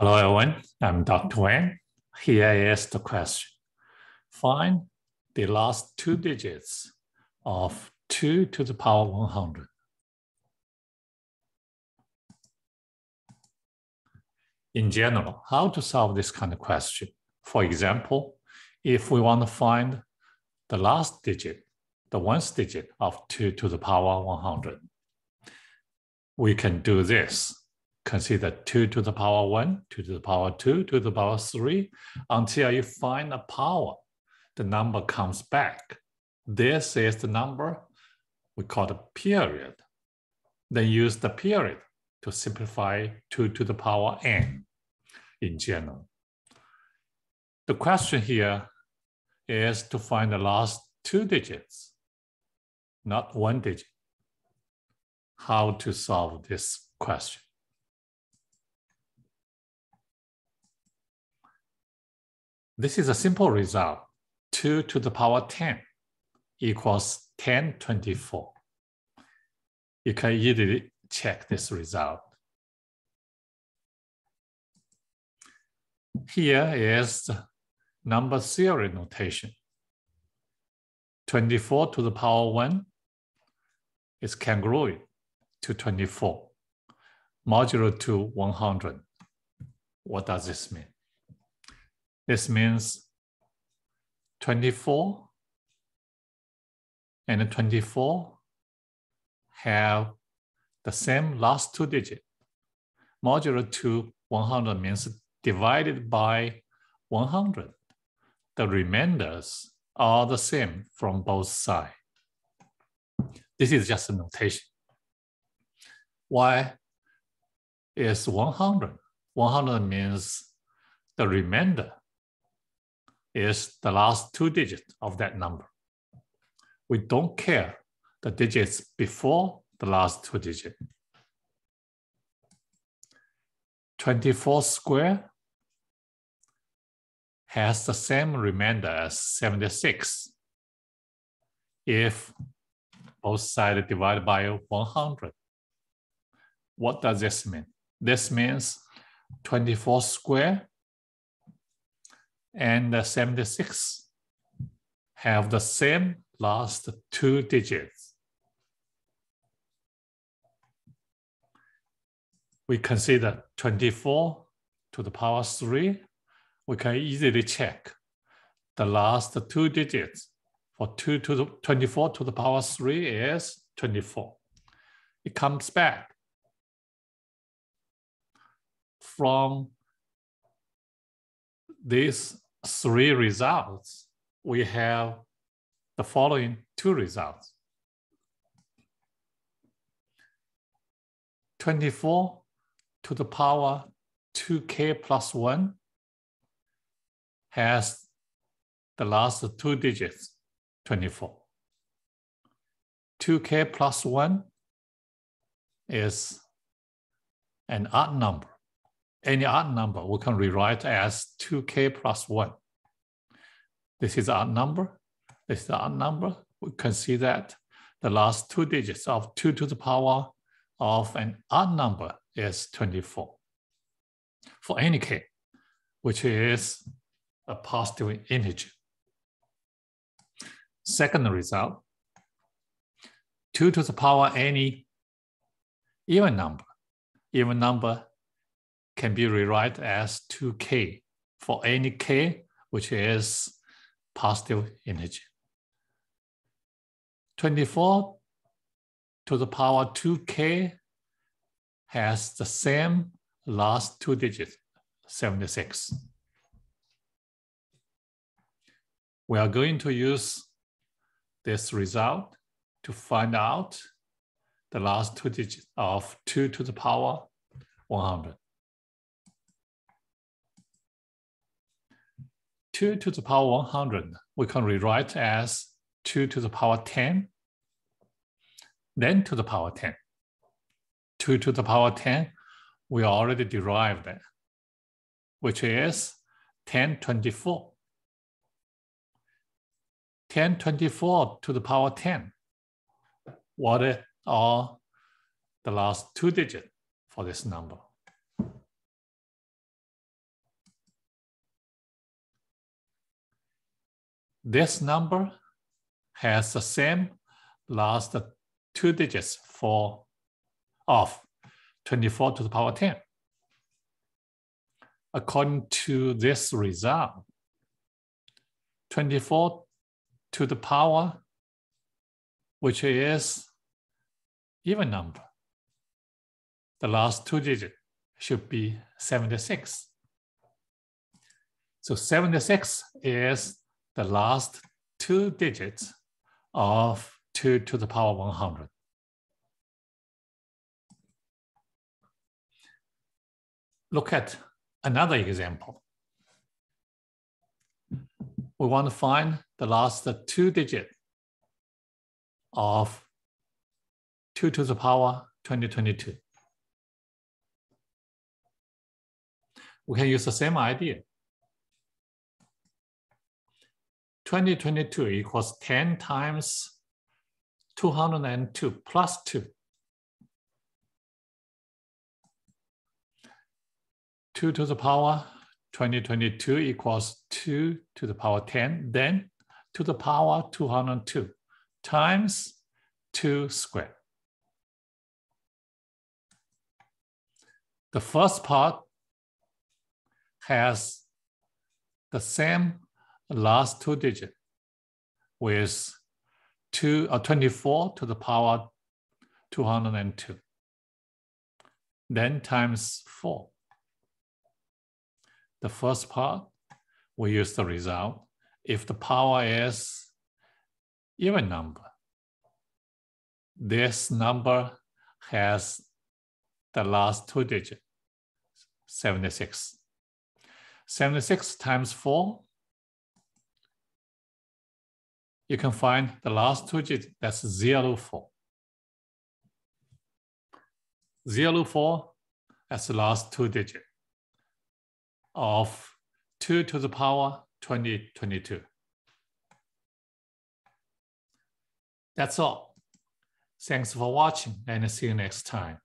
Hello everyone, I'm Dr. Wang. Here is the question. Find the last two digits of 2 to the power 100. In general, how to solve this kind of question? For example, if we want to find the last digit, the ones digit of 2 to the power 100, we can do this consider 2 to the power 1, 2 to the power 2, 2 to the power 3, until you find a power. The number comes back. This is the number we call the period. Then use the period to simplify 2 to the power n in general. The question here is to find the last two digits, not one digit. How to solve this question? This is a simple result. 2 to the power 10 equals 1024. You can easily check this result. Here is the number theory notation. 24 to the power 1 is congruent to 24, modulo to 100. What does this mean? This means 24 and 24 have the same last two digits. Modulo 2, 100 means divided by 100. The remainders are the same from both sides. This is just a notation. Why is 100? 100 means the remainder is the last two digits of that number. We don't care the digits before the last two digits. 24 square has the same remainder as 76 if both sides divided by 100. What does this mean? This means 24 square and the 76 have the same last two digits. We consider 24 to the power 3. We can easily check the last two digits for 2 to the 24 to the power 3 is 24. It comes back from these three results, we have the following two results. 24 to the power 2k plus 1 has the last two digits, 24. 2k plus 1 is an odd number any odd number, we can rewrite as 2k plus 1. This is odd number. This is odd number. We can see that the last two digits of 2 to the power of an odd number is 24 for any k, which is a positive integer. Second result, 2 to the power any even number. Even number can be rewrite as 2k for any k which is positive integer. 24 to the power 2k has the same last two digits, 76. We are going to use this result to find out the last two digits of 2 to the power 100. 2 to the power 100, we can rewrite as 2 to the power 10, then to the power 10. 2 to the power 10, we already derived that, which is 1024. 1024 to the power 10. What are the last two digits for this number? This number has the same last two digits for of 24 to the power 10. According to this result, 24 to the power, which is even number. The last two digits should be 76. So 76 is the last two digits of 2 to the power 100. Look at another example. We want to find the last two digits of 2 to the power 2022. We can use the same idea. 2022 equals 10 times 202 plus 2. 2 to the power 2022 equals 2 to the power 10, then to the power 202 times 2 squared. The first part has the same last two digit with two uh, 24 to the power 202. Then times four. The first part, we use the result. If the power is even number, this number has the last two digits, 76. 76 times 4, you can find the last two digits, that's 0, 4. 4, that's the last two digits of 2 to the power 2022. That's all. Thanks for watching and see you next time.